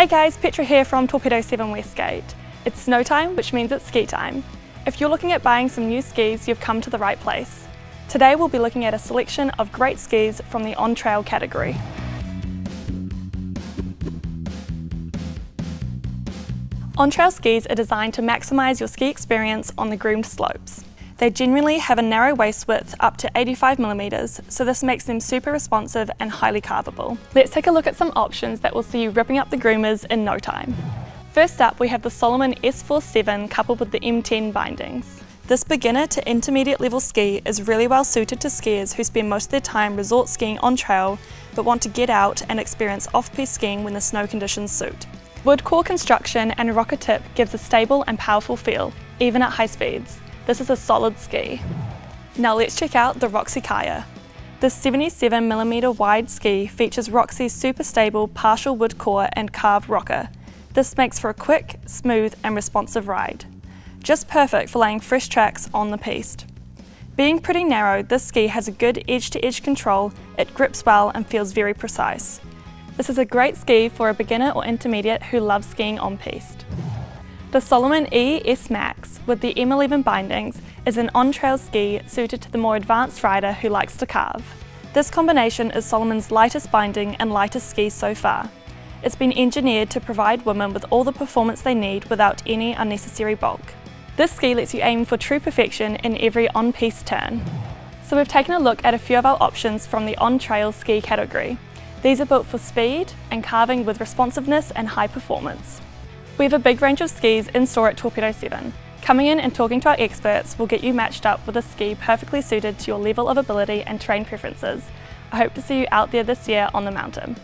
Hey guys, Petra here from Torpedo 7 Westgate. It's snow time, which means it's ski time. If you're looking at buying some new skis, you've come to the right place. Today we'll be looking at a selection of great skis from the on-trail category. On-trail skis are designed to maximise your ski experience on the groomed slopes. They generally have a narrow waist width up to 85mm, so this makes them super responsive and highly carvable. Let's take a look at some options that will see you ripping up the groomers in no time. First up we have the Salomon S47 coupled with the M10 bindings. This beginner to intermediate level ski is really well suited to skiers who spend most of their time resort skiing on trail but want to get out and experience off-piste skiing when the snow conditions suit. Wood core construction and rocker tip gives a stable and powerful feel, even at high speeds. This is a solid ski. Now let's check out the Roxy Kaya. This 77mm wide ski features Roxy's super stable partial wood core and carved rocker. This makes for a quick, smooth and responsive ride. Just perfect for laying fresh tracks on the piste. Being pretty narrow, this ski has a good edge-to-edge -edge control, it grips well and feels very precise. This is a great ski for a beginner or intermediate who loves skiing on piste. The Salomon E S Max with the M11 bindings is an on-trail ski suited to the more advanced rider who likes to carve. This combination is Salomon's lightest binding and lightest ski so far. It's been engineered to provide women with all the performance they need without any unnecessary bulk. This ski lets you aim for true perfection in every on-piste turn. So we've taken a look at a few of our options from the on-trail ski category. These are built for speed and carving with responsiveness and high performance. We have a big range of skis in store at Torpedo 7. Coming in and talking to our experts will get you matched up with a ski perfectly suited to your level of ability and terrain preferences. I hope to see you out there this year on the mountain.